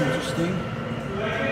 interesting.